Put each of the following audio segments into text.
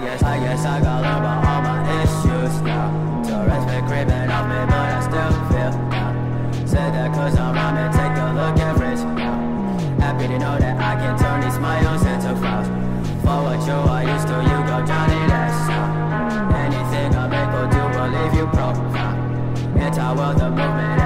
guess I guess I got learned about all my issues now. Tourette's been creeping off me, but I still feel now. Said that cause I'm rhyming, take a look at Rich now. Happy to know that I can turn these smiles into frowns. For what you are used to, you go Johnny, that's how. Anything I make or do will leave you profound. Anti-world, the movement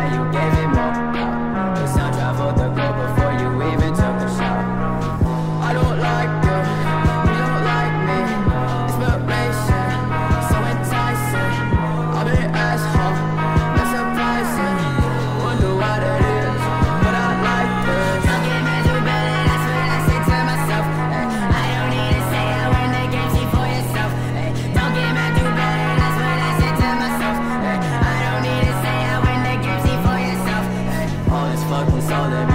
fucking solid